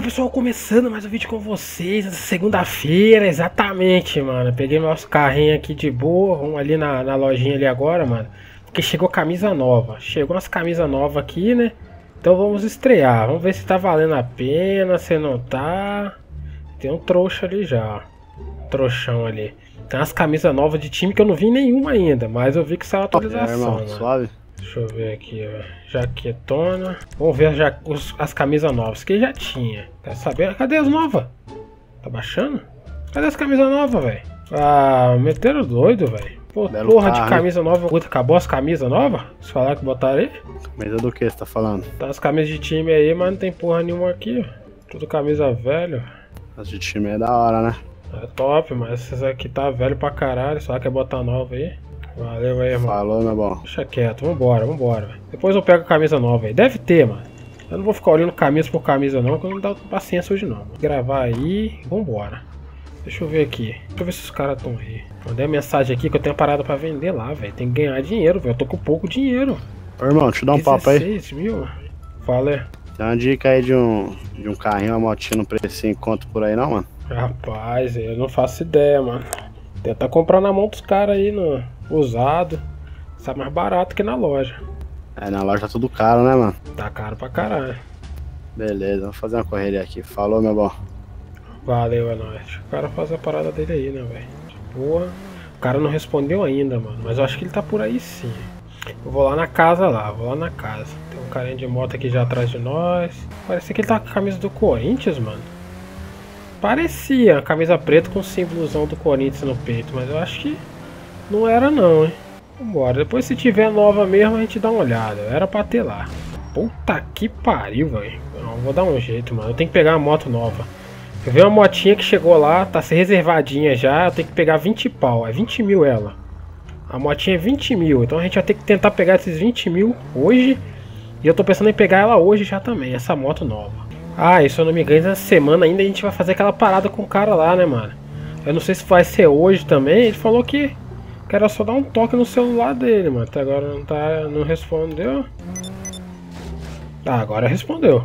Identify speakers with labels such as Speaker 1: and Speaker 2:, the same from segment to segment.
Speaker 1: Fala pessoal, começando mais um vídeo com vocês, segunda-feira, exatamente, mano. Peguei meus carrinhos aqui de boa, vamos ali na, na lojinha ali agora, mano. Porque chegou camisa nova, chegou umas camisas novas aqui, né? Então vamos estrear, vamos ver se tá valendo a pena, se não tá. Tem um trouxa ali já, trouxão ali. Tem umas camisas novas de time que eu não vi nenhuma ainda, mas eu vi que saiu atualização, é, irmão,
Speaker 2: suave.
Speaker 1: Deixa eu ver aqui, ó. Jaquetona. Vamos ver já, os, as camisas novas, que já tinha. Quer saber? Cadê as novas? Tá baixando? Cadê as camisas novas, velho? Ah, meteram doido, velho. Pô, Belo porra carro, de camisa nova. Puta, acabou as camisas novas? Se falar que botaram aí?
Speaker 2: Camisa do que você tá falando?
Speaker 1: Tá as camisas de time aí, mas não tem porra nenhuma aqui. Tudo camisa velho.
Speaker 2: As de time é da hora, né?
Speaker 1: É top, mas essas aqui tá velho pra caralho. Só quer botar nova aí. Valeu aí, irmão.
Speaker 2: Falou, meu bom.
Speaker 1: Deixa quieto, vambora, vambora. Depois eu pego a camisa nova aí. Deve ter, mano. Eu não vou ficar olhando camisa por camisa não, porque eu não dá paciência hoje não. Vou gravar aí, vambora. Deixa eu ver aqui. Deixa eu ver se os caras estão aí. Mandei a mensagem aqui que eu tenho parada pra vender lá, velho. Tem que ganhar dinheiro, velho. Eu tô com pouco dinheiro.
Speaker 2: Ô, irmão, deixa eu dar um papo aí.
Speaker 1: mil? Fala aí.
Speaker 2: Tem uma dica aí de um, de um carrinho, uma motinha no preço em conta por aí não, mano?
Speaker 1: Rapaz, eu não faço ideia, mano. Tenta comprar na mão dos caras aí no usado. Sai mais barato que na loja.
Speaker 2: É, na loja tá tudo caro, né, mano?
Speaker 1: Tá caro pra caralho.
Speaker 2: Beleza, vamos fazer uma correria aqui. Falou, meu bom.
Speaker 1: Valeu, é nóis. O cara faz a parada dele aí, né, velho? Boa. O cara não respondeu ainda, mano. Mas eu acho que ele tá por aí sim. Eu vou lá na casa lá, vou lá na casa. Tem um carinha de moto aqui já atrás de nós. Parece que ele tá com a camisa do Corinthians, mano. Parecia, camisa preta com o símbolozão do Corinthians no peito, mas eu acho que não era não, hein. Vambora, depois se tiver nova mesmo a gente dá uma olhada, era pra ter lá. Puta que pariu, velho. Vou dar um jeito, mano, eu tenho que pegar uma moto nova. Eu vi uma motinha que chegou lá, tá se reservadinha já, eu tenho que pegar 20 pau, é 20 mil ela. A motinha é 20 mil, então a gente vai ter que tentar pegar esses 20 mil hoje. E eu tô pensando em pegar ela hoje já também, essa moto nova. Ah, e se eu não me engano, essa semana ainda a gente vai fazer aquela parada com o cara lá, né, mano? Eu não sei se vai ser hoje também. Ele falou que, que era só dar um toque no celular dele, mano. Até agora não tá. não respondeu. Ah, agora respondeu.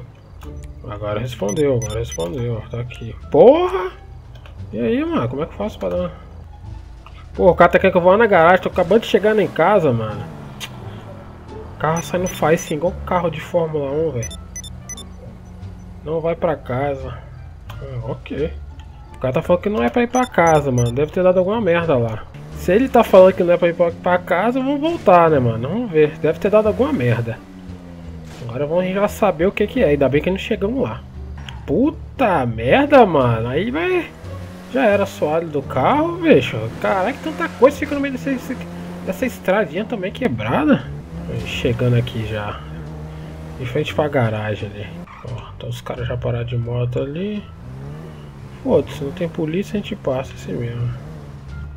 Speaker 1: Agora respondeu, agora respondeu. Tá aqui. Porra! E aí, mano, como é que eu faço pra dar? Pô, o cara tá querendo que eu vou na garagem, tô acabando de chegar em casa, mano. O carro saindo faz sim, igual carro de Fórmula 1, velho. Não vai pra casa. Ah, ok. O cara tá falando que não é pra ir pra casa, mano. Deve ter dado alguma merda lá. Se ele tá falando que não é pra ir pra, pra casa, vamos voltar, né, mano? Vamos ver. Deve ter dado alguma merda. Agora vamos já saber o que que é. Ainda bem que não chegamos lá. Puta merda, mano. Aí vai... Já era soalho do carro, bicho. Caraca, tanta coisa fica no meio desse, dessa estradinha também quebrada. Chegando aqui já. De frente pra garagem ali. Ó, tá os caras já pararam de moto ali. Foda-se, não tem polícia, a gente passa assim mesmo.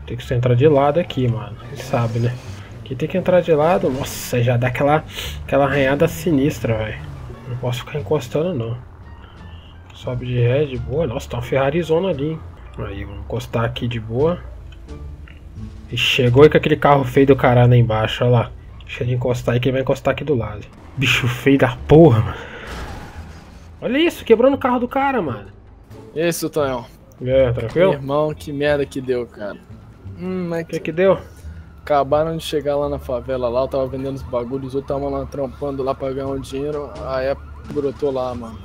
Speaker 1: Tem que entrar de lado aqui, mano. Você sabe, né? Aqui tem que entrar de lado. Nossa, já dá aquela, aquela arranhada sinistra, velho. Não posso ficar encostando, não. Sobe de ré, de boa. Nossa, tá uma Ferrarizona ali, hein? Aí, vamos encostar aqui de boa. E chegou aí com aquele carro feio do caralho lá embaixo, olha lá. Deixa ele encostar aí que ele vai encostar aqui do lado. Bicho feio da porra, mano. Olha isso, quebrando o carro do cara, mano.
Speaker 3: Seu Tonhão?
Speaker 1: É, tranquilo?
Speaker 3: Meu irmão, que merda que deu, cara.
Speaker 1: Hum, mas que que deu?
Speaker 3: Acabaram de chegar lá na favela lá, eu tava vendendo os bagulhos, eu tava lá trampando lá pra ganhar um dinheiro, aí brotou lá, mano.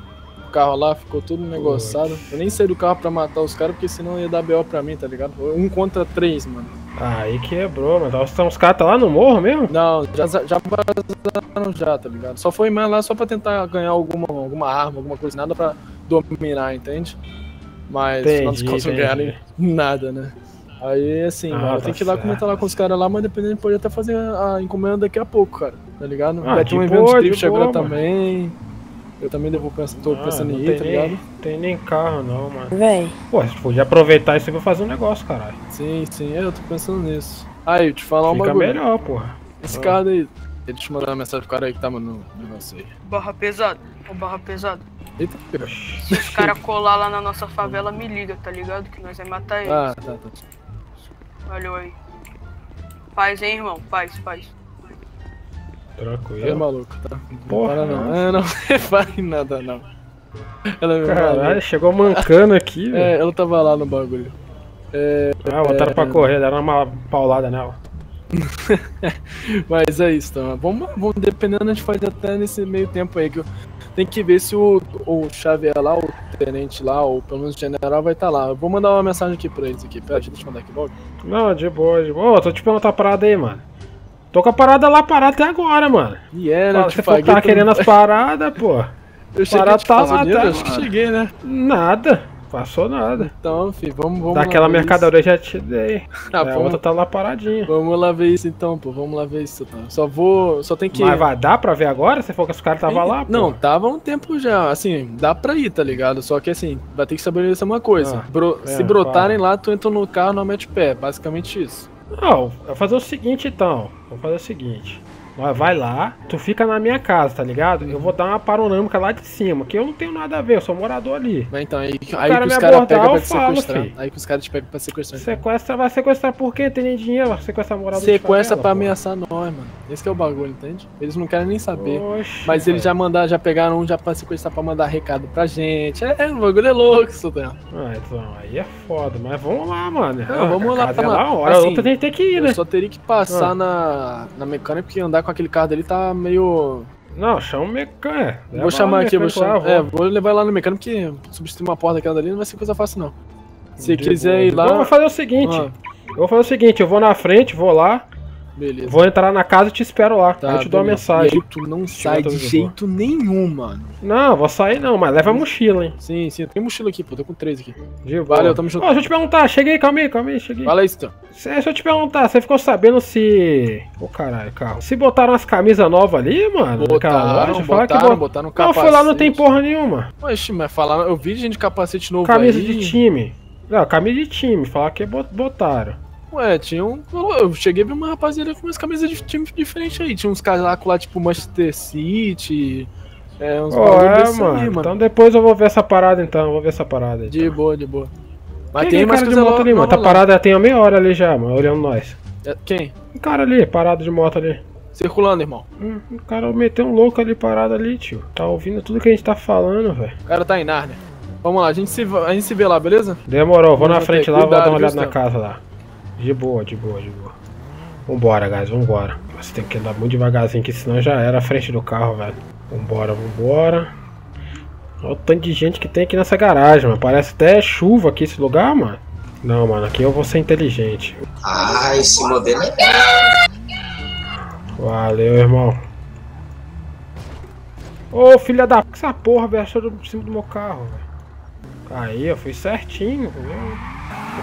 Speaker 3: O carro lá ficou tudo negociado. Eu nem saí do carro pra matar os caras, porque senão ia dar BO pra mim, tá ligado? Um contra três, mano.
Speaker 1: Aí quebrou, mas os caras tá lá no morro mesmo?
Speaker 3: Não, já, já vazaram já, tá ligado? Só foi mais lá só pra tentar ganhar alguma, alguma arma, alguma coisa, nada pra dominar, entende? Mas entendi, não conseguiram nada, né? Aí, assim, ah, mano, tá tem que ir lá comentar lá com os caras lá, mas dependendo, pode até fazer a encomenda daqui a pouco, cara, tá ligado? Ah, Vai ter um evento de drift agora também. Eu também devo pensar, tô ah, pensando em ir, tá ligado?
Speaker 1: Não tem nem carro não, mano.
Speaker 4: Véi.
Speaker 1: Pô, você podia aproveitar isso e fazer um negócio, caralho.
Speaker 3: Sim, sim, eu tô pensando nisso. Aí, eu te falar uma
Speaker 1: coisa. Fica melhor, porra.
Speaker 3: Esse ah. cara aí, deixa eu mandar uma mensagem pro cara aí que tava no negócio aí.
Speaker 5: Barra pesado, ô barra pesado.
Speaker 3: Eita, pera.
Speaker 5: Se os caras colar lá na nossa favela, me liga, tá ligado? Que nós vai matar eles.
Speaker 3: Ah, tá, tá.
Speaker 5: Valeu aí. Paz, hein, irmão? Paz, paz.
Speaker 1: Tranquilo.
Speaker 3: É maluco, tá?
Speaker 1: Porra,
Speaker 3: não. É, não repare nada, não. Ela me
Speaker 1: Caralho, chegou mancando aqui, velho.
Speaker 3: É, ela tava lá no bagulho.
Speaker 1: Ah, botaram pra correr, deram uma paulada nela.
Speaker 3: Mas é isso, então. Vamos, vamos, dependendo, a gente faz até nesse meio tempo aí. Que eu, tem que ver se o, o Xavier lá, o tenente lá, ou pelo menos o general vai estar lá. Eu vou mandar uma mensagem aqui pra eles aqui. Pera, deixa eu mandar aqui logo.
Speaker 1: Não, de boa, de boa. Ô, tô te perguntando a parada aí, mano. Tô com a parada lá parada até agora, mano.
Speaker 3: E é, né?
Speaker 1: Fala, Você falou que
Speaker 3: paguei
Speaker 1: tava querendo as paradas, pô.
Speaker 3: Eu cheguei
Speaker 1: parada tá lá
Speaker 3: que
Speaker 1: agora.
Speaker 3: cheguei, né?
Speaker 1: Nada. Passou nada.
Speaker 3: Então, filho, vamos, vamos
Speaker 1: Daquela mercadoria já te dei.
Speaker 3: Ah,
Speaker 1: É, a
Speaker 3: vamos,
Speaker 1: outra tá lá paradinha.
Speaker 3: vamos lá ver isso então, pô. Vamos lá ver isso então. Só vou. Só tem que.
Speaker 1: Mas vai dar pra ver agora? Você falou que os caras estavam lá, pô.
Speaker 3: Não, tava um tempo já. Assim, dá pra ir, tá ligado? Só que assim, vai ter que estabelecer uma coisa.
Speaker 1: Ah,
Speaker 3: Bro-
Speaker 1: é,
Speaker 3: se brotarem lá, tu entra no carro, não mete pé. Basicamente isso.
Speaker 1: Não, vou fazer o seguinte então. Vou fazer o seguinte. Vai lá, tu fica na minha casa, tá ligado? Eu vou dar uma panorâmica lá de cima, que eu não tenho nada a ver, eu sou morador ali.
Speaker 3: Mas então, aí, aí que os caras pegam pra te
Speaker 1: falo,
Speaker 3: sequestrar.
Speaker 1: filho.
Speaker 3: Aí que os caras te pegam pra sequestrar.
Speaker 1: Sequestra, vai sequestrar por quê? Tem nem dinheiro, vai sequestrar morador
Speaker 3: Sequestra pra
Speaker 1: pô.
Speaker 3: ameaçar nós, mano. Esse que é o bagulho, entende? Eles não querem nem saber.
Speaker 1: Oxe,
Speaker 3: Mas eles já mandaram, já pegaram um já pra sequestrar pra mandar recado pra gente. É, é o bagulho é louco isso, Dan.
Speaker 1: Ah, então, aí é foda, mas vamos lá, mano.
Speaker 3: Não, vamos lá,
Speaker 1: casa é lá, hora
Speaker 3: Assim,
Speaker 1: outra tem que ir, né?
Speaker 3: Eu só teria que passar
Speaker 1: Ah.
Speaker 3: na, na mecânica, porque andar com aquele carro dele tá meio.
Speaker 1: Não, chama o mecânico.
Speaker 3: vou chamar aqui, vou chamar. É, vou levar lá no mecânico, porque substituir uma porta daquela dali não vai ser coisa fácil, não. Se quiser ir lá.
Speaker 1: Eu vou fazer o seguinte.
Speaker 3: Ah,
Speaker 1: Eu vou fazer o seguinte, eu vou na frente, vou lá,
Speaker 3: beleza.
Speaker 1: vou entrar na casa e te espero lá.
Speaker 3: Tá,
Speaker 1: aí eu te dou uma mensagem.
Speaker 3: E aí tu não sai de jeito nenhum, mano.
Speaker 1: Não, vou sair não, mas leva a mochila, hein?
Speaker 3: Sim, sim, tem mochila aqui, pô. Tô com três aqui.
Speaker 1: De.
Speaker 3: Valeu, tamo junto.
Speaker 1: Ó, deixa eu te perguntar, cheguei, calma aí, calma aí, cheguei.
Speaker 3: Fala então.
Speaker 1: Cê- Deixa eu te perguntar, você ficou sabendo se. Ô caralho, carro. Se botaram as camisas novas ali, mano? loja?
Speaker 3: Botaram,
Speaker 1: Fala que
Speaker 3: botaram,
Speaker 1: bot-
Speaker 3: botaram um
Speaker 1: Não,
Speaker 3: capacete.
Speaker 1: foi lá, não tem porra nenhuma.
Speaker 3: Oxe, mas falaram, eu vi gente de capacete novo
Speaker 1: Camisa
Speaker 3: aí.
Speaker 1: de time. Não, camisa de time, falar que bot- botaram.
Speaker 3: Ué, tinha um. Eu cheguei a ver uma rapaziada com umas camisas de time diferentes aí. Tinha uns casacos lá, tipo Manchester City. É, uns bagulho
Speaker 1: é, mano.
Speaker 3: aí, mano.
Speaker 1: Então depois eu vou ver essa parada então, vou ver essa parada aí.
Speaker 3: De
Speaker 1: então.
Speaker 3: boa, de boa. Mas
Speaker 1: Quem
Speaker 3: tem
Speaker 1: é
Speaker 3: mais
Speaker 1: cara de moto ali, mano? Tá
Speaker 3: lá.
Speaker 1: parada tem uma meia hora ali já, mano, olhando nós.
Speaker 3: É, Quem?
Speaker 1: Um cara ali, parado de moto ali.
Speaker 3: Circulando, irmão.
Speaker 1: Hum, o cara meteu um louco ali parado ali, tio. Tá ouvindo tudo que a gente tá falando, velho.
Speaker 3: O cara tá em Nárnia. Vamos lá, a gente se, a gente se vê lá, beleza?
Speaker 1: Demorou, vou
Speaker 3: Vamos
Speaker 1: na
Speaker 3: ter
Speaker 1: frente lá, vou
Speaker 3: cuidado,
Speaker 1: dar uma olhada na casa lá. De boa, de boa, de boa. Vambora, guys, vambora. Você tem que andar muito devagarzinho, que senão já era a frente do carro, velho. Vambora, vambora. Olha o tanto de gente que tem aqui nessa garagem, mano. Parece até chuva aqui esse lugar, mano. Não, mano, aqui eu vou ser inteligente.
Speaker 4: Ah, esse modelo é.
Speaker 1: Valeu, irmão. Ô, filha da... que Essa porra, velho, achou por cima do meu carro, velho. Aí, eu fui certinho, entendeu?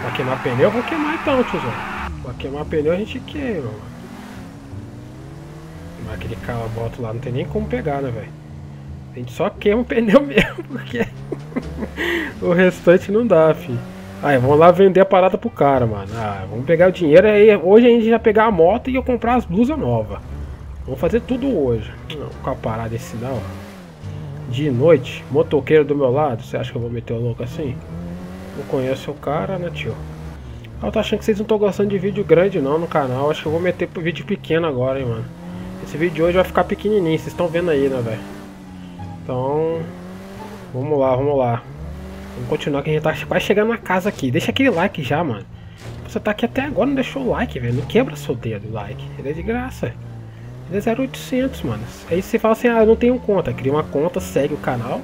Speaker 1: Pra queimar pneu, eu vou queimar então, tiozão. Pra queimar pneu, a gente queima, mano. Mas aquele carro, moto lá, não tem nem como pegar, né, velho? A gente só queima o pneu mesmo, porque... o restante não dá, fi. Aí, vamos lá vender a parada pro cara, mano. Ah, vamos pegar o dinheiro aí. Hoje a gente já pegar a moto e eu comprar as blusas novas. Vamos fazer tudo hoje. Não, com a parada esse não. De noite, motoqueiro do meu lado. Você acha que eu vou meter o louco assim? Não conheço o cara, né, tio? Eu tô achando que vocês não estão gostando de vídeo grande não no canal. Acho que eu vou meter pro vídeo pequeno agora, hein, mano. Esse vídeo de hoje vai ficar pequenininho. Vocês estão vendo aí, né, velho? Então, vamos lá, vamos lá. Vamos continuar que a gente tá quase chegando na casa aqui. Deixa aquele like já, mano. Você tá aqui até agora não deixou o like, velho. Não quebra seu dedo like. Ele é de graça. É 0800, mano. Aí você fala assim, ah, eu não tenho conta. Cria uma conta, segue o canal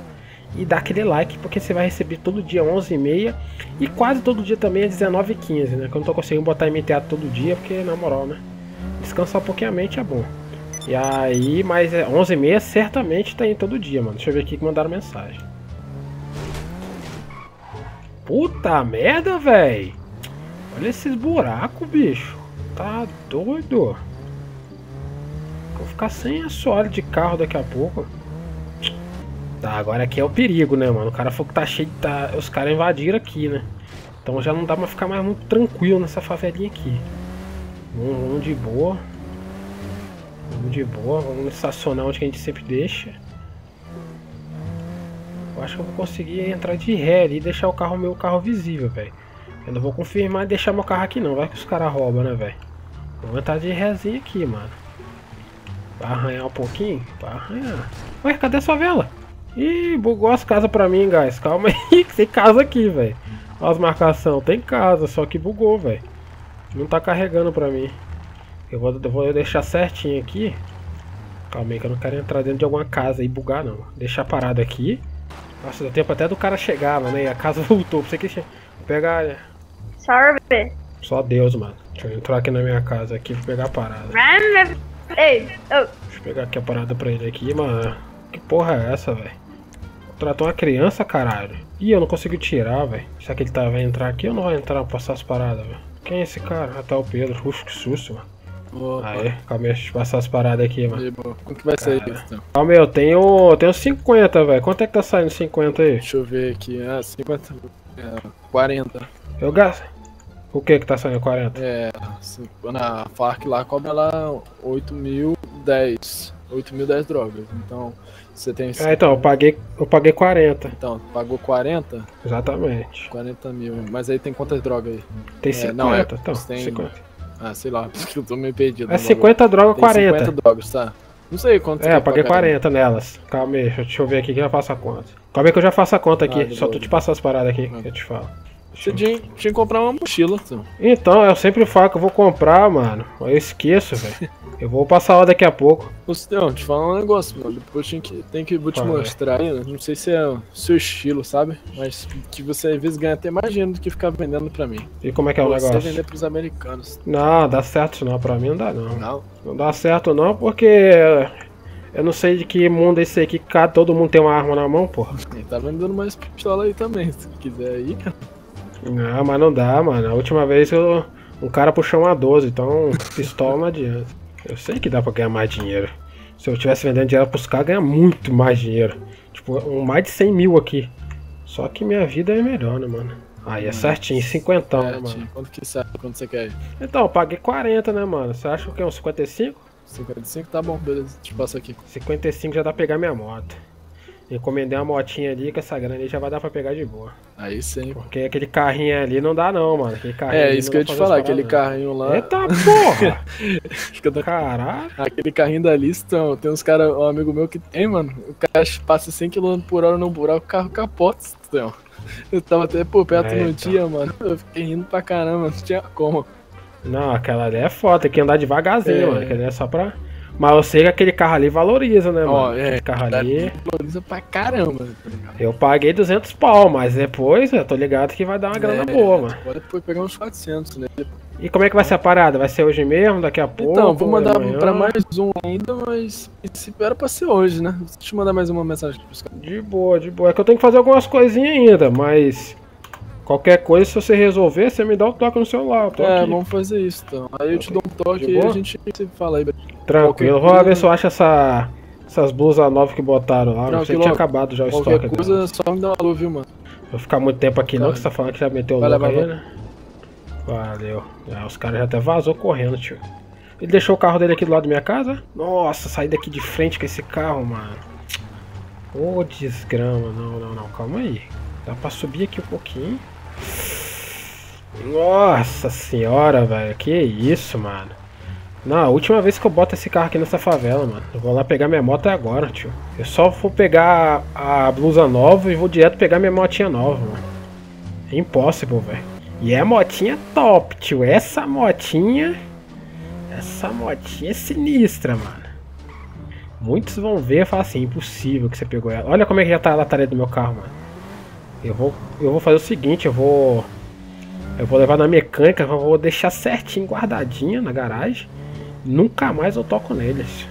Speaker 1: e dá aquele like, porque você vai receber todo dia 11h30 e quase todo dia também às 19h15, né? Que eu não tô conseguindo botar MTA todo dia, porque na moral, né? Descansar um pouquinho a mente é bom. E aí, mas é 11h30 certamente tá em todo dia, mano. Deixa eu ver aqui que mandaram mensagem. Puta merda, velho. Olha esses buracos, bicho. Tá doido. Vou ficar sem assoalho de carro daqui a pouco. Tá, agora aqui é o perigo, né, mano? O cara falou que tá cheio de. Tá... Os caras invadiram aqui, né? Então já não dá pra ficar mais muito tranquilo nessa favelinha aqui. Vamos, vamos de boa. Vamos de boa. Vamos estacionar onde a gente sempre deixa. Eu acho que eu vou conseguir entrar de ré ali e deixar o carro meu carro visível, velho. Eu não vou confirmar e deixar meu carro aqui não. Vai que os caras roubam, né, velho? Vou entrar de rézinho aqui, mano. Vai arranhar um pouquinho? Vai arranhar. Ué, cadê a sua vela? Ih, bugou as casas pra mim, guys. Calma aí, que tem casa aqui, velho. Olha as marcações. Tem casa, só que bugou, velho. Não tá carregando pra mim. Eu vou, eu vou deixar certinho aqui. Calma aí que eu não quero entrar dentro de alguma casa e bugar não. Deixar parado aqui. Nossa, deu tempo até do cara chegar, mano. E a casa voltou. Pra você que pegar.
Speaker 6: Sorve.
Speaker 1: Só Deus, mano. Deixa eu entrar aqui na minha casa aqui pra pegar a parada.
Speaker 6: Ei, oh.
Speaker 1: Deixa eu pegar aqui a parada pra ele aqui, mano. Que porra é essa, velho? Tratou uma criança, caralho. Ih, eu não consigo tirar, velho. Será que ele tá, vai entrar aqui ou não vai entrar pra passar as paradas, velho? Quem é esse cara? Ah, tá o Pedro. Uf, que susto, mano.
Speaker 3: Opa.
Speaker 1: Aí, calma aí, deixa eu passar as paradas aqui, mano.
Speaker 3: E, bom, Como que vai sair isso, então?
Speaker 1: Calma aí, eu tenho, eu tenho 50, velho. Quanto é que tá saindo 50 aí?
Speaker 3: Deixa eu ver aqui. Ah, 50. É, 40.
Speaker 1: Eu gasto. O que que tá saindo 40?
Speaker 3: É, na Farc lá cobra lá 8 mil 10. 8 mil 10 drogas. Então, você tem.
Speaker 1: É, então, eu paguei, eu paguei 40.
Speaker 3: Então, pagou 40?
Speaker 1: Exatamente.
Speaker 3: 40 mil. Mas aí tem quantas drogas aí?
Speaker 1: Tem
Speaker 3: É,
Speaker 1: 50,
Speaker 3: não, é,
Speaker 1: então.
Speaker 3: tem-
Speaker 1: 50.
Speaker 3: Ah, sei lá, porque eu tô meio perdido.
Speaker 1: É
Speaker 3: no
Speaker 1: 50 droga,
Speaker 3: bagulho. Tem
Speaker 1: 40.
Speaker 3: 50 drogas, tá? Não sei quanto
Speaker 1: É, eu paguei 40 nelas. Calma aí, deixa eu ver aqui que eu já faço a conta. Calma aí que eu já faço a conta aqui.
Speaker 3: Ah,
Speaker 1: Só
Speaker 3: boa.
Speaker 1: tô te passando as paradas aqui
Speaker 3: Ah.
Speaker 1: que eu te falo.
Speaker 3: Você tinha, tinha que comprar uma mochila, então.
Speaker 1: Então, eu sempre falo que eu vou comprar, mano. Eu esqueço, velho. Eu vou passar lá daqui a pouco.
Speaker 3: Ô, Cidão, te falar um negócio, mano. Depois tem que, tem que vou te
Speaker 1: Fala.
Speaker 3: mostrar aí. né? Não sei se é o seu estilo, sabe? Mas que você às vezes ganha até mais dinheiro do que ficar vendendo pra mim.
Speaker 1: E como é que é o
Speaker 3: você
Speaker 1: negócio?
Speaker 3: vender pros americanos.
Speaker 1: Não, dá certo não. Pra mim não dá não.
Speaker 3: Não.
Speaker 1: Não dá certo não, porque eu não sei de que mundo é esse aqui que cada- todo mundo tem uma arma na mão, porra.
Speaker 3: Ele tá vendendo mais pistola aí também, se quiser aí.
Speaker 1: Não, mas não dá, mano. A última vez eu, um cara puxou uma 12, então pistola não adianta. Eu sei que dá pra ganhar mais dinheiro. Se eu tivesse vendendo dinheiro pros caras, ganhar muito mais dinheiro. Tipo, um, mais de 100 mil aqui. Só que minha vida é melhor, né, mano? Aí é certinho, 50, né,
Speaker 3: É,
Speaker 1: mano?
Speaker 3: tio, quanto que sai? Quanto você quer?
Speaker 1: Então, eu paguei 40, né, mano? Você acha que é uns 55?
Speaker 3: 55 tá bom, beleza. Te passo aqui.
Speaker 1: 55 já dá pra pegar minha moto. Encomendei uma motinha ali, com essa grana ali já vai dar pra pegar de boa.
Speaker 3: Aí sim.
Speaker 1: Porque aquele carrinho ali não dá não, mano. Aquele carrinho
Speaker 3: É,
Speaker 1: ali
Speaker 3: isso
Speaker 1: não
Speaker 3: que eu ia te falar, aquele
Speaker 1: paradas,
Speaker 3: carrinho
Speaker 1: não.
Speaker 3: lá.
Speaker 1: Eita porra!
Speaker 3: Da-
Speaker 1: Caralho!
Speaker 3: Aquele carrinho da lista, tem uns caras, um amigo meu que tem, mano. O cara passa 100 km por hora no buraco, o carro capota, então. Eu tava até por perto
Speaker 1: É,
Speaker 3: no dia, mano. Eu fiquei rindo pra caramba, não tinha como.
Speaker 1: Não, aquela ali é foda, tem que andar devagarzinho,
Speaker 3: É.
Speaker 1: mano. Aquele é só pra. Mas eu sei que aquele carro ali valoriza, né,
Speaker 3: Ó,
Speaker 1: mano?
Speaker 3: é,
Speaker 1: Aquele carro ali.
Speaker 3: Valoriza pra caramba, tá ligado?
Speaker 1: Eu paguei 200 pau, mas depois eu tô ligado que vai dar uma grana
Speaker 3: É,
Speaker 1: boa, mano.
Speaker 3: Pode depois pegar uns 400, né?
Speaker 1: E como é que vai ser a parada? Vai ser hoje mesmo, daqui a pouco?
Speaker 3: Então, vou mandar
Speaker 1: amanhã?
Speaker 3: pra mais um ainda, mas era pra ser hoje, né? Deixa eu te mandar mais uma mensagem pros caras.
Speaker 1: De boa, de boa. É que eu tenho que fazer algumas coisinhas ainda, mas. Qualquer coisa, se você resolver, você me dá o toque no celular.
Speaker 3: É,
Speaker 1: aqui.
Speaker 3: vamos fazer isso então. Aí eu te dou um toque e a gente se fala aí.
Speaker 1: Tranquilo.
Speaker 3: qualquer
Speaker 1: Vou lá
Speaker 3: coisa-
Speaker 1: ver se eu acho essa, essas blusas novas que botaram lá. Não que tinha acabado já o
Speaker 3: Qualquer
Speaker 1: estoque.
Speaker 3: coisa,
Speaker 1: delas.
Speaker 3: só me dá um alô, viu, mano?
Speaker 1: Vou ficar muito tempo aqui não,
Speaker 3: Tá.
Speaker 1: que você tá falando que já meteu o louco aí, né? Valeu. É, os caras já até vazou correndo, tio. Ele deixou o carro dele aqui do lado da minha casa? Nossa, saí daqui de frente com esse carro, mano. Ô, desgrama. Não, não, não. Calma aí. Dá pra subir aqui um pouquinho. Nossa senhora, velho. Que isso, mano. Não, a última vez que eu boto esse carro aqui nessa favela, mano. Eu vou lá pegar minha moto agora, tio. Eu só vou pegar a blusa nova e vou direto pegar minha motinha nova, mano. É impossível, velho. E é motinha top, tio. Essa motinha. Essa motinha é sinistra, mano. Muitos vão ver e falar assim, impossível que você pegou ela. Olha como é que já tá a lataria do meu carro, mano. Eu vou, eu vou fazer o seguinte, eu vou. Eu vou levar na mecânica, eu vou deixar certinho, guardadinha na garagem. Nunca mais eu toco neles.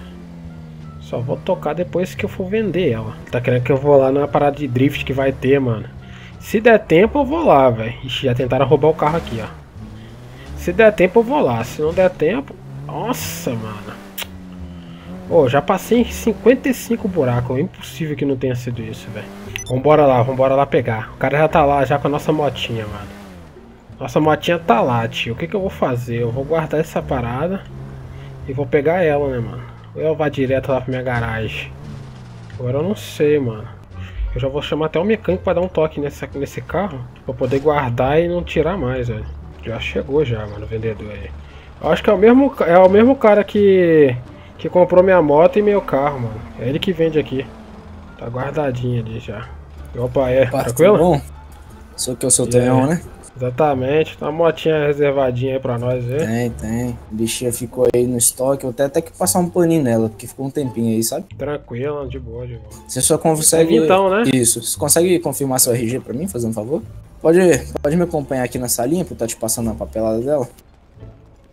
Speaker 1: Só vou tocar depois que eu for vender ela. Tá querendo que eu vou lá na parada de drift que vai ter, mano. Se der tempo, eu vou lá, velho. Já tentaram roubar o carro aqui, ó. Se der tempo, eu vou lá. Se não der tempo. Nossa, mano. Ô, já passei em 55 buracos. É impossível que não tenha sido isso, velho. Vambora lá, vambora lá pegar. O cara já tá lá, já com a nossa motinha, mano. Nossa motinha tá lá, tio. O que, que eu vou fazer? Eu vou guardar essa parada. E vou pegar ela, né, mano? Ou eu vou direto lá pra minha garagem. Agora eu não sei, mano. Eu já vou chamar até o mecânico pra dar um toque nessa, nesse carro. Pra poder guardar e não tirar mais, velho. Já chegou já, mano, o vendedor aí. Eu acho que é o mesmo, é o mesmo cara que, que comprou minha moto e meu carro, mano. É ele que vende aqui. Tá guardadinha ali já. Opa, é, tranquilo?
Speaker 7: bom? Sou que é o seu Tonhão, né?
Speaker 1: Exatamente, tá uma motinha reservadinha aí pra nós ver.
Speaker 7: Tem, tem. A bichinha ficou aí no estoque. Eu até até que passar um paninho nela, porque ficou um tempinho aí, sabe?
Speaker 1: Tranquilo, de boa, de boa.
Speaker 7: Você só consegue.
Speaker 1: Então, né?
Speaker 7: Isso. Você consegue confirmar seu RG pra mim, fazendo um favor? Pode, pode me acompanhar aqui na salinha pra eu estar te passando a papelada dela?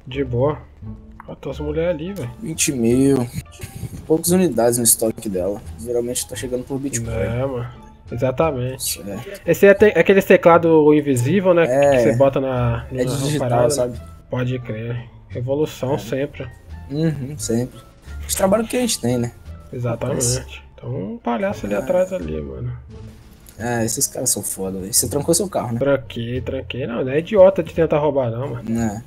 Speaker 1: De boa. Ó, tem as mulheres ali, velho.
Speaker 7: 20 mil. Poucas unidades no estoque dela. Geralmente tá chegando por Bitcoin.
Speaker 1: É, mano. Exatamente.
Speaker 7: É,
Speaker 1: Esse é te- aquele teclado invisível, né?
Speaker 7: É.
Speaker 1: Que você bota na,
Speaker 7: é digital,
Speaker 1: parada.
Speaker 7: sabe?
Speaker 1: Pode crer. Evolução sempre.
Speaker 7: Uhum, sempre. Os trabalhos que a gente tem, né?
Speaker 1: Exatamente. Então um palhaço ali atrás ali, mano.
Speaker 7: Ah, esses caras são foda, velho. Você trancou seu carro, né?
Speaker 1: Tranquei, tranquei. Não, não é idiota de tentar roubar, não, mano.
Speaker 7: Né?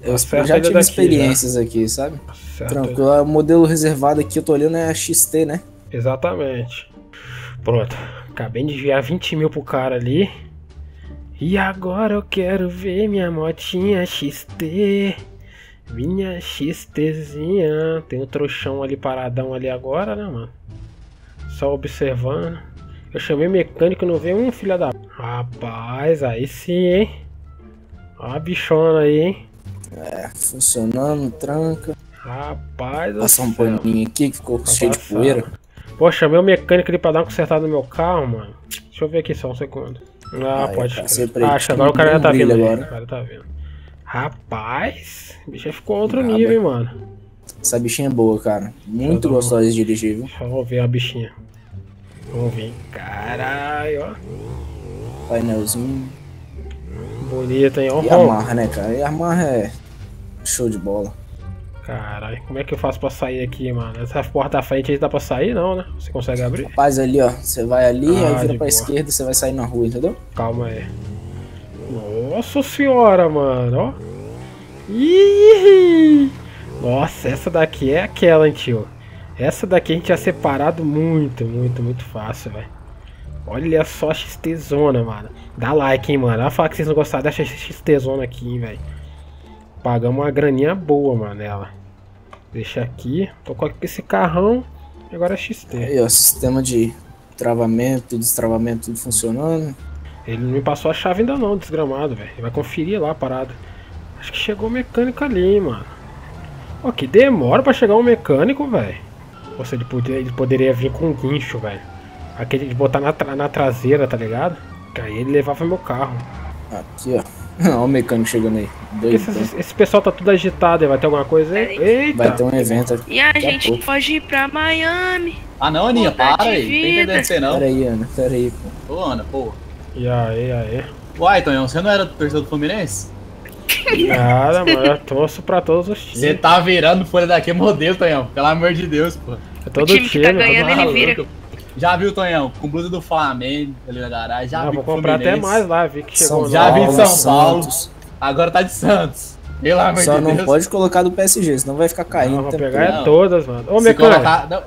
Speaker 7: Eu,
Speaker 1: Acerta
Speaker 7: já tive
Speaker 1: daqui,
Speaker 7: experiências aqui, sabe?
Speaker 1: Certo.
Speaker 7: Tranquilo. O modelo reservado aqui, eu tô olhando, é a XT, né?
Speaker 1: Exatamente. Pronto. Acabei de enviar 20 mil pro cara ali. E agora eu quero ver minha motinha XT. Minha XTzinha. Tem um trouxão ali paradão ali agora, né, mano? Só observando. Eu chamei mecânico, não veio um filho da. Rapaz, aí sim, hein? Ó a bichona aí, hein?
Speaker 7: É, funcionando, tranca.
Speaker 1: Rapaz,
Speaker 7: Passar um paninho aqui que ficou cheio de poeira.
Speaker 1: Pô, chamei o mecânico ali pra dar uma consertada no meu carro, mano. Deixa eu ver aqui só um segundo. Ah,
Speaker 7: Aí,
Speaker 1: pode. Acho que agora o cara já tá vendo. aí,
Speaker 7: agora.
Speaker 1: O cara tá vendo. Rapaz, o bicho ficou outro nível, hein, mano.
Speaker 7: Essa bichinha é boa, cara. Muito gostosa de dirigir, viu?
Speaker 1: Vamos ver a bichinha. Vamos ver. Caralho, ó.
Speaker 7: Painelzinho.
Speaker 1: Bonita, hein? Ó,
Speaker 7: E amarra, né, cara? E amarra é show de bola.
Speaker 1: Caralho, como é que eu faço pra sair aqui, mano? Essa porta da frente aí dá pra sair, não, né? Você consegue abrir?
Speaker 7: Rapaz, ali, ó. Você vai ali,
Speaker 1: Ah,
Speaker 7: aí vira pra
Speaker 1: boa.
Speaker 7: esquerda, você vai sair na rua, entendeu?
Speaker 1: Calma aí. Nossa senhora, mano, ó. Ih! Nossa, essa daqui é aquela, hein, tio. Essa daqui a gente tinha separado muito, muito, muito fácil, velho. Olha só a XT zona, mano. Dá like, hein, mano. Vai falar que vocês não gostaram dessa XT zona aqui, velho. Pagamos uma graninha boa, mano, ela. Deixa aqui. Tô com esse carrão. E agora é XT.
Speaker 7: Aí, ó, sistema de travamento, destravamento, tudo funcionando.
Speaker 1: Ele não me passou a chave ainda não, desgramado, velho. Ele vai conferir lá a parada. Acho que chegou o mecânico ali, hein, mano. Pô, que demora pra chegar um mecânico, velho. Ou seja, ele, podia, ele poderia vir com um guincho, velho. Aquele de botar na, tra- na traseira, tá ligado? Que aí ele levava meu carro.
Speaker 7: Aqui, ó. Ó o mecânico chegando aí. Doido.
Speaker 1: esse, esse pessoal tá tudo agitado aí, vai ter alguma coisa aí? Eita!
Speaker 7: Vai ter um evento aqui.
Speaker 5: E a gente
Speaker 7: pouco.
Speaker 5: pode ir pra Miami.
Speaker 8: Ah não, Aninha, para aí. Não tem entendendo você não.
Speaker 7: Pera aí, Ana. Pera aí, pô.
Speaker 8: Ô, Ana, pô.
Speaker 1: E aí, aí?
Speaker 8: Uai, Tonhão, você não era do torcedor do Fluminense?
Speaker 1: Nada, mano, eu torço pra todos os
Speaker 8: Você
Speaker 1: times.
Speaker 8: tá virando folha daqui modelo, Tonhão. Pelo amor de Deus, pô.
Speaker 1: É todo
Speaker 5: time que tá
Speaker 1: time,
Speaker 5: ganhando,
Speaker 1: todo
Speaker 5: ele
Speaker 1: maluco.
Speaker 5: vira.
Speaker 8: Já viu, Tonhão? Com blusa do Flamengo ali na garagem. Já
Speaker 1: Ah,
Speaker 8: vi
Speaker 1: vou
Speaker 8: com
Speaker 1: comprar até
Speaker 8: Fluminense.
Speaker 1: mais lá, vi que chegou
Speaker 8: Já vi de São Paulo.
Speaker 7: Santos.
Speaker 8: Agora tá de Santos. Pelo amor
Speaker 7: Só
Speaker 8: de
Speaker 7: não
Speaker 8: Deus.
Speaker 7: pode colocar do PSG, senão vai ficar caindo.
Speaker 1: Não, vou
Speaker 7: tempo
Speaker 1: pegar é todas, mano. Ô,
Speaker 8: Se
Speaker 1: mecânico.
Speaker 8: colocar... Não,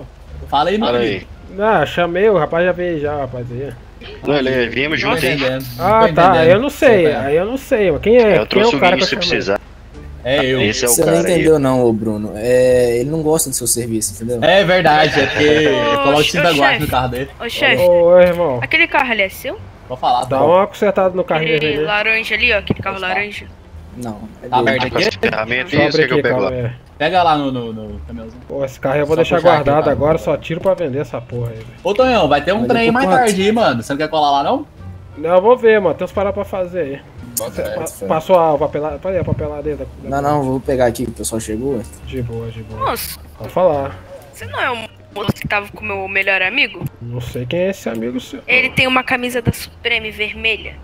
Speaker 8: fala aí, meu
Speaker 2: Pera
Speaker 8: amigo.
Speaker 2: aí.
Speaker 1: Ah, chamei, o rapaz já veio já, rapaz. aí.
Speaker 2: Não, ele viemos
Speaker 8: Não tô
Speaker 2: junto, hein?
Speaker 8: entendendo.
Speaker 1: Ah,
Speaker 8: Não tô
Speaker 1: tá,
Speaker 8: entendendo.
Speaker 1: eu não sei,
Speaker 8: Tonhão.
Speaker 1: aí eu não sei, mas quem é?
Speaker 2: Eu
Speaker 1: quem é
Speaker 2: trouxe
Speaker 1: o
Speaker 2: o
Speaker 1: cara que eu
Speaker 2: se
Speaker 1: chamei?
Speaker 2: precisar.
Speaker 8: É eu.
Speaker 2: Esse é o
Speaker 7: Você não
Speaker 2: cara aí.
Speaker 7: entendeu não, ô Bruno. É, ele não gosta do seu serviço, entendeu?
Speaker 8: É verdade, é porque colocou o time da
Speaker 5: ô,
Speaker 8: guarda no carro dele.
Speaker 5: Ô, chefe,
Speaker 1: Ô, irmão,
Speaker 5: aquele carro ali é seu?
Speaker 8: Vou falar,
Speaker 1: dá uma consertada no carrinho
Speaker 5: Aquele
Speaker 1: dele.
Speaker 5: laranja ali, ó, aquele carro laranja.
Speaker 7: Não. É
Speaker 8: Tá aberto aqui?
Speaker 2: ferramenta,
Speaker 1: Só
Speaker 2: isso
Speaker 1: abre
Speaker 2: que eu pego lá.
Speaker 1: aí.
Speaker 8: Pega lá no, no, no caminhãozinho.
Speaker 1: Pô, esse carro eu vou
Speaker 8: Só
Speaker 1: deixar
Speaker 8: aqui,
Speaker 1: guardado
Speaker 8: tá?
Speaker 1: agora, só tiro pra vender essa porra aí, velho.
Speaker 8: Ô, Tonhão, vai ter um
Speaker 7: Mas
Speaker 8: trem mais tarde aí, mano. Você não quer colar lá, não?
Speaker 1: Não, eu vou ver, mano, tem uns paradas pra fazer aí.
Speaker 8: Bota
Speaker 1: Pa-. Passou a papelada, peraí, a papelada aí da...
Speaker 7: Não, não, vou pegar aqui que o pessoal chegou.
Speaker 1: De boa, de boa.
Speaker 5: Moço,
Speaker 1: Pode falar.
Speaker 5: você não é o moço que tava com o meu melhor amigo?
Speaker 1: Não sei quem é esse amigo seu.
Speaker 5: Ele tem uma camisa da Supreme vermelha.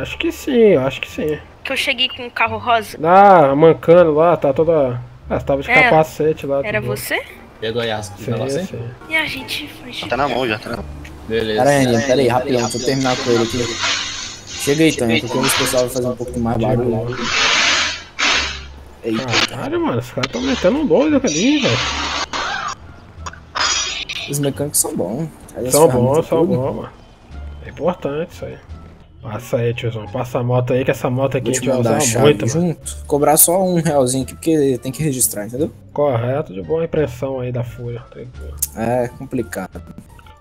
Speaker 1: Acho que sim, eu acho que sim.
Speaker 5: Que eu cheguei com um carro rosa.
Speaker 1: Ah, mancando lá, tá toda... Ah, você tava de
Speaker 5: É,
Speaker 1: capacete lá.
Speaker 5: Era você?
Speaker 8: Pegou aí as
Speaker 1: Sim,
Speaker 8: negócio aí?
Speaker 1: sim.
Speaker 5: E a gente foi de
Speaker 2: Tá na mão já, tá na mão.
Speaker 8: Beleza.
Speaker 7: Pera aí, pera aí, rapidão, deixa eu terminar com ele aqui. Chega aí, Tânia, porque o pessoal vai fazer um pouco mais barulho. Eita,
Speaker 1: Caralho, mano, os caras tão metendo um doido ali, velho.
Speaker 7: os mecânicos são bons.
Speaker 1: São bons, são bons, mano. É importante isso aí. Passa aí, tiozão. Passa a moto aí, que essa moto aqui a
Speaker 7: te
Speaker 1: gente vai usar muito, mano.
Speaker 7: junto. Cobrar só um realzinho aqui, porque tem que registrar, entendeu?
Speaker 1: Correto, de boa impressão aí da. Tranquilo.
Speaker 7: É complicado.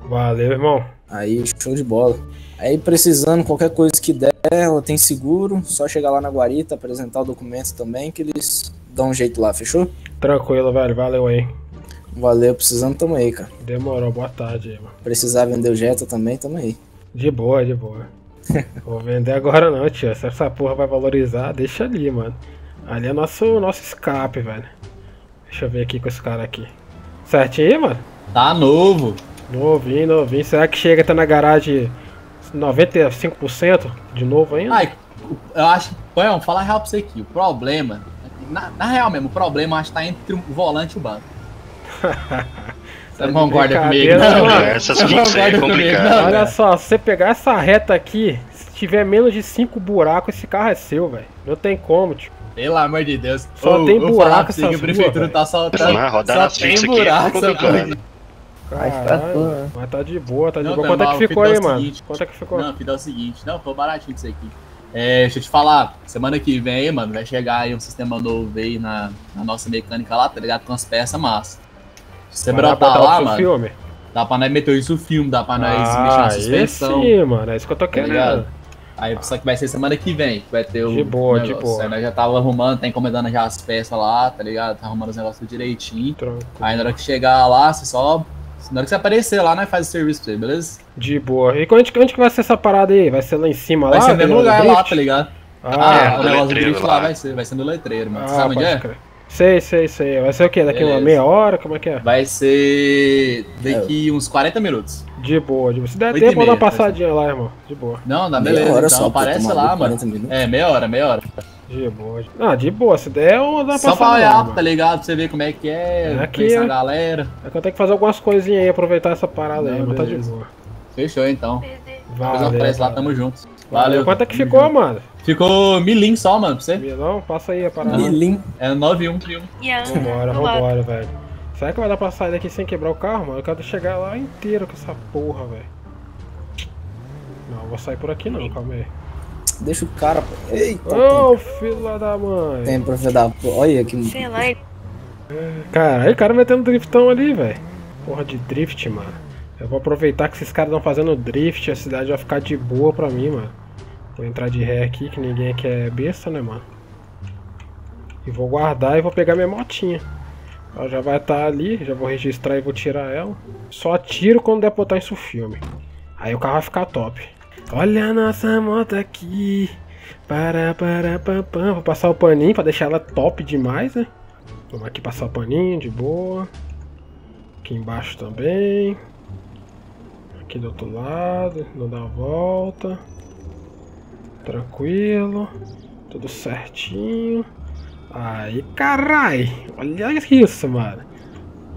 Speaker 1: Valeu, irmão.
Speaker 7: Aí, show de bola. Aí, precisando, qualquer coisa que der, ela tem seguro. Só chegar lá na guarita, apresentar o documento também, que eles dão um jeito lá, fechou?
Speaker 1: Tranquilo, velho. Valeu aí.
Speaker 7: Valeu, precisando, tamo aí, cara.
Speaker 1: Demorou, boa tarde aí, mano.
Speaker 7: Precisar vender o Jetta também, tamo aí.
Speaker 1: De boa, de boa. Vou vender agora não, tio. Se essa porra vai valorizar, deixa ali, mano. Ali é nosso, nosso escape, velho. Deixa eu ver aqui com esse cara aqui. Certinho aí, mano?
Speaker 8: Tá novo.
Speaker 1: Novinho, novinho. Será que chega até na garagem 95% de novo ainda?
Speaker 8: Ai, eu acho. Põe, falar real pra você aqui. O problema. Na, na real mesmo, o problema eu acho que tá entre o volante e o banco. Você não concorda comigo,
Speaker 1: brincadeira,
Speaker 8: não?
Speaker 1: mano.
Speaker 9: Essas
Speaker 8: não
Speaker 9: fixas é
Speaker 8: comigo,
Speaker 9: complicado.
Speaker 8: não,
Speaker 1: Olha só, se você pegar essa reta aqui, se tiver menos de 5 buracos, esse carro é seu, velho. Não tem como, tio.
Speaker 8: Pelo amor de Deus.
Speaker 1: Só
Speaker 8: Ô,
Speaker 1: tem
Speaker 8: eu vou
Speaker 1: buraco
Speaker 8: falar pra você
Speaker 1: essas
Speaker 8: que a prefeitura
Speaker 1: ruas,
Speaker 8: tá soltando.
Speaker 9: Não, rodar
Speaker 8: só
Speaker 9: nas
Speaker 8: tem
Speaker 9: fixas aqui é
Speaker 7: Mas tá tudo.
Speaker 1: Mas tá de boa, tá de
Speaker 8: Não,
Speaker 1: boa.
Speaker 8: tá
Speaker 1: Quanto é que ficou aí,
Speaker 8: é o
Speaker 1: mano?
Speaker 8: seguinte.
Speaker 1: Quanto é que ficou?
Speaker 8: Não, filho, é o seguinte. Não, foi baratinho isso aqui. É, deixa eu te falar, semana que vem, mano, vai chegar aí um sistema novo aí na, na nossa mecânica lá, tá ligado? Com as peças massa. Se você brotar lá, mano,
Speaker 1: filme?
Speaker 8: dá pra nós meter isso no filme, dá pra nós mexer
Speaker 1: Ah,
Speaker 8: na
Speaker 1: esse
Speaker 8: suspensão.
Speaker 1: sim, mano. É isso que eu tô querendo.
Speaker 8: ligado? Aí só que vai ser semana que vem, que vai ter o.
Speaker 1: De boa, de boa.
Speaker 8: Aí nós já tava arrumando, tá encomendando já as peças lá, tá ligado? Tá arrumando os negócios direitinho.
Speaker 1: Tranquilo.
Speaker 8: Aí na hora que chegar lá, você só. Na hora que você aparecer lá, nós faz o serviço pra você, beleza?
Speaker 1: De boa. E onde, onde que vai ser essa parada aí? Vai ser lá em cima,
Speaker 8: Vai
Speaker 1: lá?
Speaker 8: ser no mesmo lugar lá, tá ligado?
Speaker 1: Ah,
Speaker 8: Ah,
Speaker 9: É,
Speaker 8: o negócio do drift lá
Speaker 9: lá.
Speaker 8: vai ser, vai ser no letreiro, mano.
Speaker 1: ah,
Speaker 8: sabe onde é?
Speaker 1: crer. Sei, sei, sei. Vai ser o quê? Daqui uma
Speaker 8: Beleza.
Speaker 1: meia hora? Como é que é?
Speaker 8: Vai ser daqui uns 40 minutos.
Speaker 1: De boa, de boa. Se der
Speaker 8: Oito
Speaker 1: tempo, dar uma
Speaker 8: meia,
Speaker 1: passadinha lá, irmão. De boa.
Speaker 8: Não, dá
Speaker 7: Meia
Speaker 8: beleza.
Speaker 7: hora
Speaker 8: então
Speaker 7: só
Speaker 8: aparece lá, mano.
Speaker 7: 40 minutos.
Speaker 8: É, meia hora, meia hora.
Speaker 1: De boa. Ah, de boa. Se der, eu dou uma
Speaker 8: Só pra olhar, tá ligado? Pra você ver como é que é,
Speaker 1: É aqui,
Speaker 8: a galera.
Speaker 1: É que eu tenho que fazer algumas coisinhas aí, aproveitar essa parada aí,
Speaker 8: Não,
Speaker 1: mas tá de boa.
Speaker 8: Fechou então. Depois
Speaker 1: Valeu.
Speaker 8: aparece lá, tamo junto.
Speaker 1: Valeu. Quanto é que ficou,
Speaker 8: junto.
Speaker 1: mano?
Speaker 8: Ficou milim só, mano, pra você.
Speaker 1: Milão? Passa aí a parada.
Speaker 7: Milim.
Speaker 8: É 9131.
Speaker 1: Vambora,
Speaker 5: Do lado.
Speaker 1: vambora, velho. Será que vai dar pra sair daqui sem quebrar o carro, mano? Eu quero chegar lá inteiro com essa porra, velho. Não, eu vou sair por aqui não, calma aí.
Speaker 7: Deixa o cara. pô. Eita,
Speaker 1: Ô, filha da mãe.
Speaker 7: tem pra ver da. Olha que.
Speaker 5: Sei lá,
Speaker 1: Caralho, o cara metendo driftão ali, velho. Porra de drift, mano. Eu vou aproveitar que esses caras estão fazendo drift, a cidade vai ficar de boa pra mim, mano. Vou entrar de ré aqui, que ninguém aqui é besta, né, mano? E vou guardar e vou pegar minha motinha. Ela já vai estar ali, já vou registrar e vou tirar ela. Só tiro quando der pra botar isso filme. Aí o carro vai ficar top. Olha a nossa moto aqui. Para, para, pam, pam. Vou passar o paninho pra deixar ela top demais, né? Vamos aqui passar o paninho de boa. Aqui embaixo também. Aqui do outro lado, não dá a volta. Tranquilo. Tudo certinho. Aí, carai! Olha isso, mano.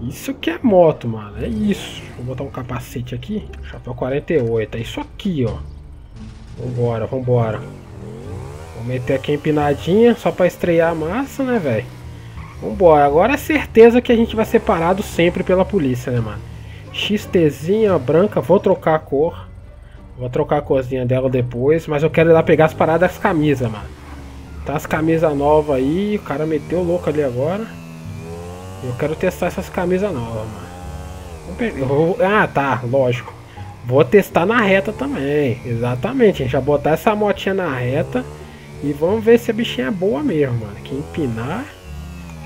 Speaker 1: Isso que é moto, mano. É isso. Vou botar um capacete aqui. Chapéu 48. É isso aqui, ó. Vambora, vambora. Vou meter aqui a empinadinha só pra estrear a massa, né, velho? Vambora. Agora é certeza que a gente vai ser parado sempre pela polícia, né, mano? XTzinha branca. Vou trocar a cor. Vou trocar a corzinha dela depois. Mas eu quero ir lá pegar as paradas das camisas, mano. Tá as camisas novas aí. O cara meteu louco ali agora. Eu quero testar essas camisas novas, mano. Vou- Ah, tá, lógico. Vou testar na reta também. Exatamente, a gente vai botar essa motinha na reta. E vamos ver se a bichinha é boa mesmo, mano. Que empinar,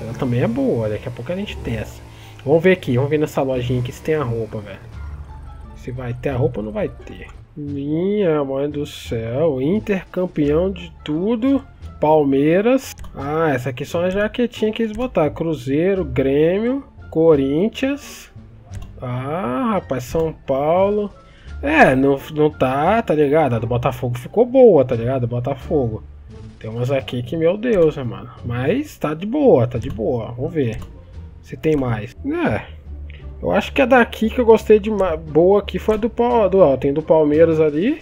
Speaker 1: ela também é boa. Daqui a pouco a gente testa. Vamos ver aqui, vamos ver nessa lojinha aqui se tem a roupa, velho. Se vai ter a roupa ou não vai ter. Minha mãe do céu, Inter campeão de tudo. Palmeiras. Ah, essa aqui só uma jaquetinha que eles botaram. Cruzeiro, Grêmio, Corinthians. Ah, rapaz, São Paulo. É, não, não tá, tá ligado? A do Botafogo ficou boa, tá ligado? Botafogo. Tem umas aqui que, meu Deus, né, mano? Mas tá de boa, tá de boa. Vamos ver se tem mais. É. Eu acho que a daqui que eu gostei de boa aqui foi a do, do ó, tem do Palmeiras ali.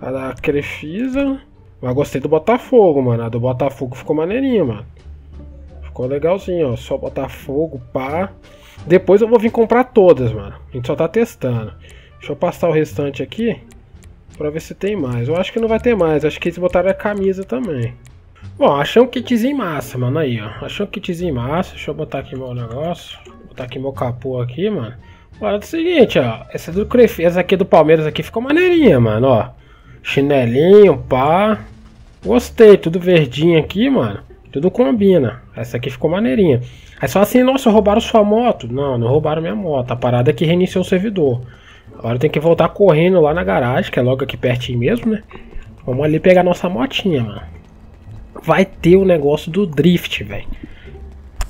Speaker 1: A da Crefisa. Mas gostei do Botafogo, mano. A do Botafogo ficou maneirinha, mano. Ficou legalzinho, ó. Só Botafogo, pá. Depois eu vou vir comprar todas, mano. A gente só tá testando. Deixa eu passar o restante aqui. Pra ver se tem mais. Eu acho que não vai ter mais. Acho que eles botaram a camisa também. Bom, achei um kitzinho massa, mano. Aí, ó. Achei um kitzinho massa. Deixa eu botar aqui meu negócio. Botar aqui meu capô aqui, mano. Agora é o seguinte, ó. Essa do Cref, essa aqui do Palmeiras aqui ficou maneirinha, mano, ó. Chinelinho, pá. Gostei, tudo verdinho aqui, mano. Tudo combina. Essa aqui ficou maneirinha. Aí só assim, nossa, roubaram sua moto. Não, não roubaram minha moto. A parada é que reiniciou o servidor. Agora tem que voltar correndo lá na garagem, que é logo aqui pertinho mesmo, né? Vamos ali pegar nossa motinha, mano. Vai ter o negócio do drift, velho.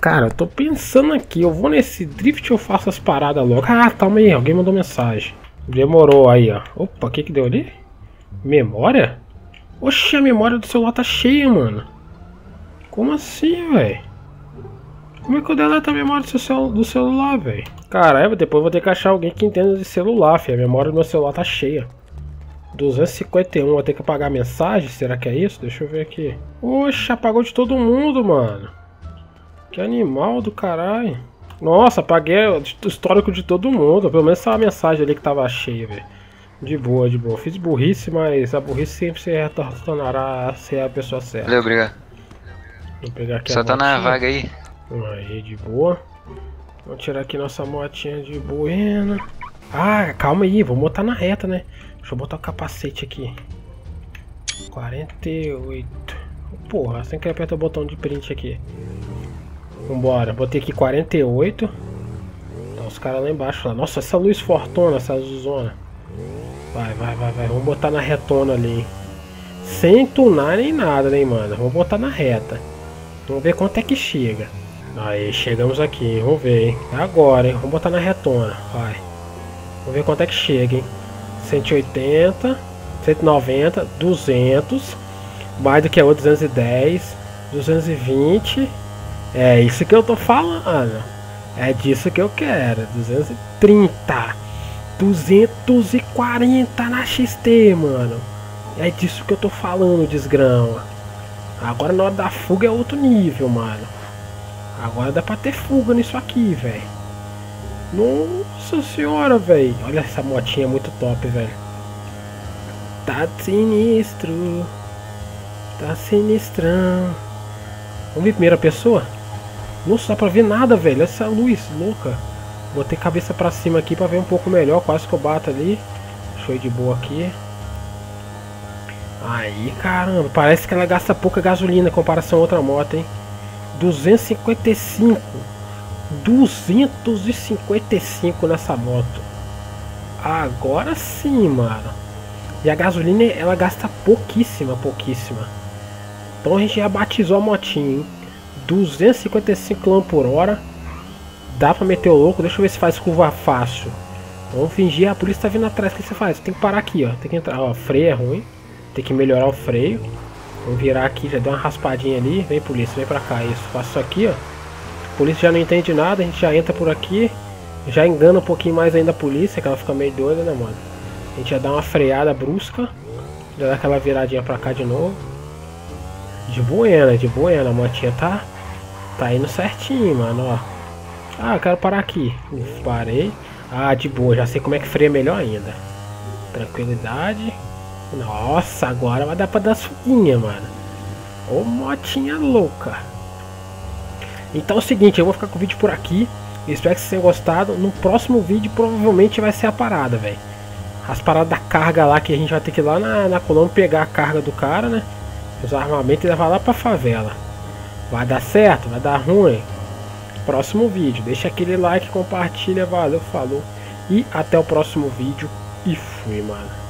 Speaker 1: Cara, eu tô pensando aqui, eu vou nesse drift ou faço as paradas logo? Ah, calma aí, alguém mandou mensagem. Demorou aí, ó. Opa, o que que deu ali? Memória? Oxi, a memória do celular tá cheia, mano. Como assim, velho? Como é que eu deleto a memória do, cel do celular, velho? Caramba, depois eu vou ter que achar alguém que entenda de celular, filho. A memória do meu celular tá cheia. 251, vou ter que apagar a mensagem? Será que é isso? Deixa eu ver aqui. Oxe, apagou de todo mundo, mano. Que animal do caralho. Nossa, apaguei o histórico de todo mundo. Pelo menos essa mensagem ali que tava cheia, velho. De boa, de boa. Fiz burrice, mas a burrice sempre se retornará a ser a pessoa certa.
Speaker 9: Valeu, obrigado.
Speaker 1: Vou pegar aqui
Speaker 9: Só tá na vaga aí.
Speaker 1: Aí, de boa. Vamos tirar aqui nossa motinha de buena. Ah, calma aí, vou botar na reta, né? Deixa eu botar o capacete aqui. 48. Porra, sem que aperta o botão de print aqui. Vambora, botei aqui 48. Tá os caras lá embaixo lá. Nossa, essa luz fortuna, essa azulzona. Vai, vai, vai, vai. Vamos botar na retona ali. hein? Sem tunar nem nada, né, mano? Vamos botar na reta. Vamos ver quanto é que chega. Aí, chegamos aqui? Vamos ver, hein? É agora, hein? Vamos botar na retona. Vai. Vamos ver quanto é que chega, hein? 180, 190, 200. Mais do que a outra, 210, 220. É isso que eu tô falando. É disso que eu quero. 230. 240 na XT, mano. É disso que eu tô falando, desgrama. Agora na hora da fuga é outro nível, mano. Agora dá pra ter fuga nisso aqui, velho. Nossa senhora, velho. Olha essa motinha muito top, velho. Tá sinistro. Tá sinistrão. Vamos ver primeira pessoa? Nossa, dá pra ver nada, velho. Essa luz louca. Botei cabeça pra cima aqui pra ver um pouco melhor. Quase que eu bato ali. Show de boa aqui. Aí, caramba. Parece que ela gasta pouca gasolina em comparação a outra moto, hein? 255. 255 nessa moto. Agora sim, mano. E a gasolina, ela gasta pouquíssima, pouquíssima. Então a gente já batizou a motinha, hein? 255 km por hora. Dá pra meter o louco. Deixa eu ver se faz curva fácil. Vamos fingir. A polícia tá vindo atrás. O que você faz? Tem que parar aqui, ó. Tem que entrar. Ó, freio é ruim. Tem que melhorar o freio. Vamos virar aqui. Já deu uma raspadinha ali. Vem, polícia. Vem pra cá. Isso. Faço isso aqui, ó. A polícia já não entende nada. A gente já entra por aqui. Já engana um pouquinho mais ainda a polícia. Que ela fica meio doida, né, mano? A gente já dá uma freada brusca. Já dá aquela viradinha pra cá de novo. De buena, de buena. A motinha tá, tá indo certinho, mano, ó. Ah, quero parar aqui. Parei. Ah, de boa. Já sei como é que freia melhor ainda. Tranquilidade. Nossa, agora vai dar pra dar suguinha, mano. Ô, motinha louca. Então é o seguinte, eu vou ficar com o vídeo por aqui. Espero que vocês tenham gostado. No próximo vídeo provavelmente vai ser a parada, velho. As paradas da carga lá que a gente vai ter que ir lá na, na Colômbia pegar a carga do cara, né? Os armamentos e levar lá pra favela. Vai dar certo? Vai dar ruim? Próximo vídeo. Deixa aquele like, compartilha, valeu, falou. E até o próximo vídeo. E fui, mano.